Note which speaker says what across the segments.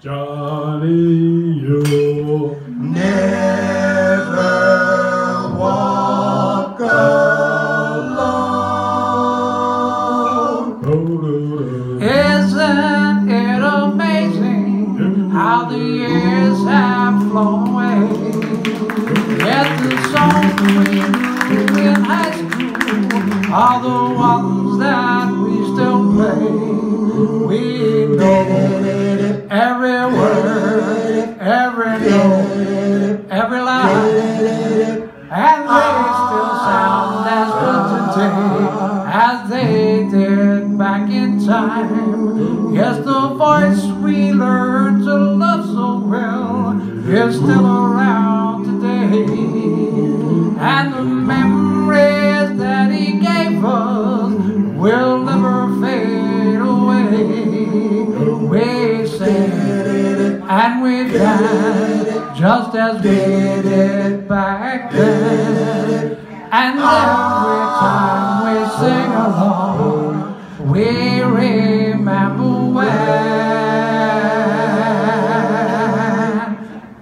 Speaker 1: Johnny, you
Speaker 2: Never walk alone.
Speaker 3: Isn't it amazing how the years have flown away? Yet the songs we in high school are the ones time. Yes, the voice we learned to love so well is still around today. And the memories that he gave us will never fade away. We sing and we dance just as we did back then. And every time we sing along, we remember when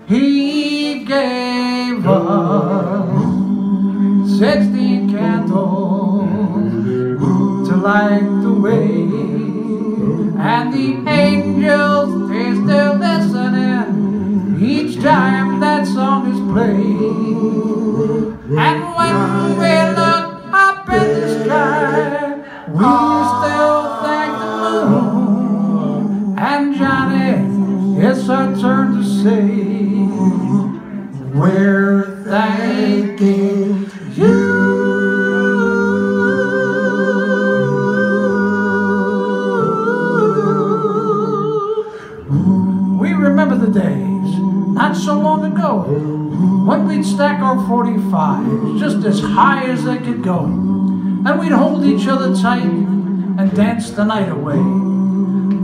Speaker 3: he gave us sixteen candles to light the way. And the angels, still listening each time that song is played. And when we look up in the sky, we it's I turn to say, we're thanking you. We remember the days, not so long ago, when we'd stack our 45s just as high as they could go. And we'd hold each other tight and dance the night away.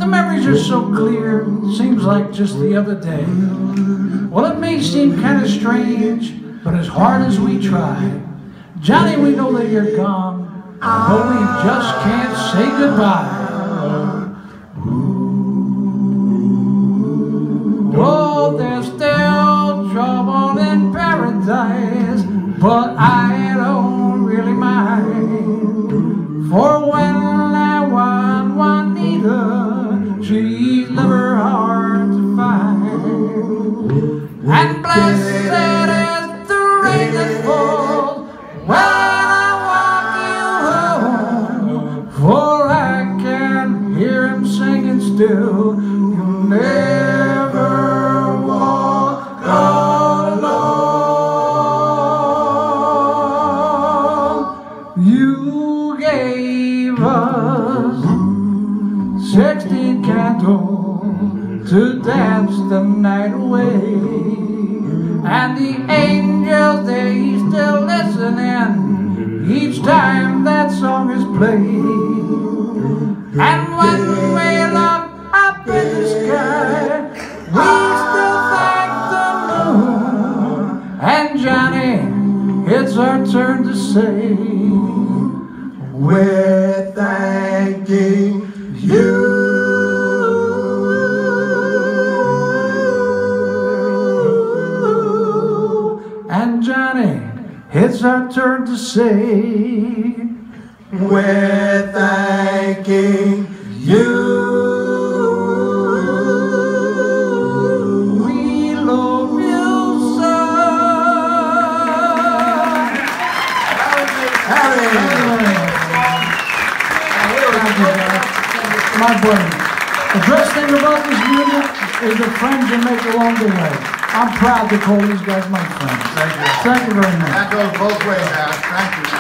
Speaker 3: The memories are so clear, seems like just the other day. Well, it may seem kind of strange, but as hard as we try, Johnny, we know that you're gone, but we just can't say goodbye. Oh, there's still trouble in paradise, but I don't really mind. For when she's never hard to find. And blessed sixteen candles to dance the night away. And the angels, they still listening each time that song is played. And when we look up in the sky, we still thank the moon. And Johnny, it's our turn to say,
Speaker 2: We're thanking you.
Speaker 3: and Johnny, it's our turn to say,
Speaker 2: We're thanking you.
Speaker 3: My buddy. The best thing about this music is the friends you make along the way. I'm proud to call these guys my friends.
Speaker 4: Thank you.
Speaker 3: Thank you very much.
Speaker 4: That goes both ways, Al. Thank you.